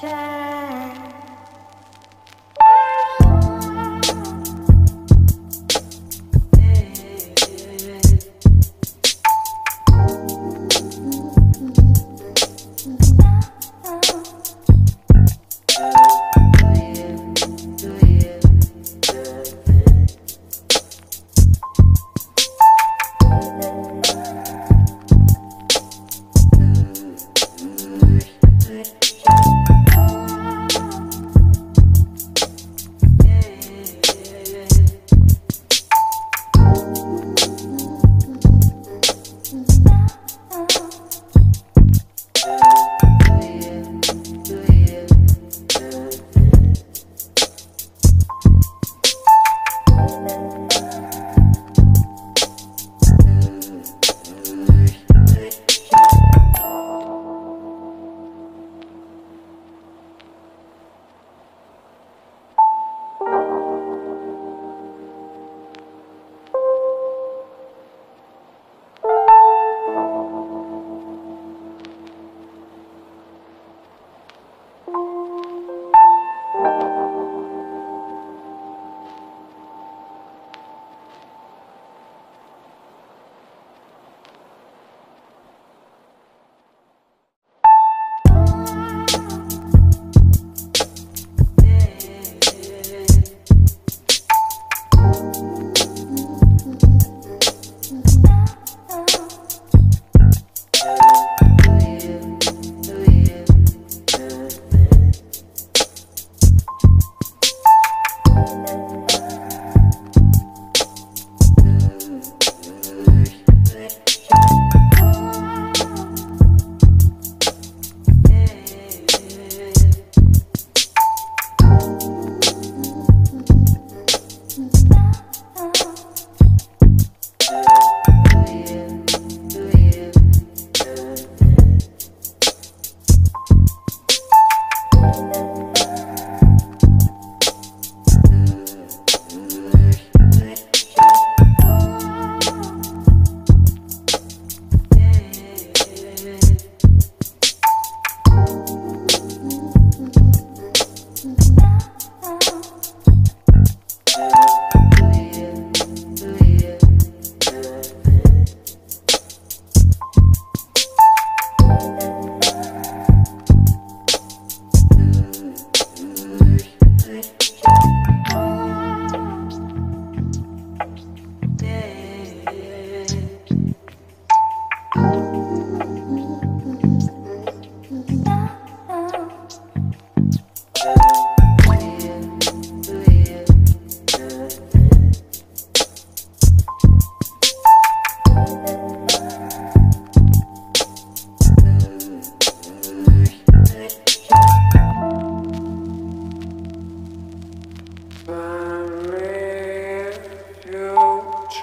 good.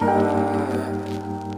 try.